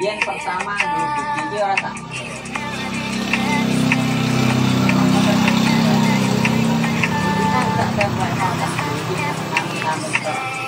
Yang pertama, buktinya orang tak. Yeah.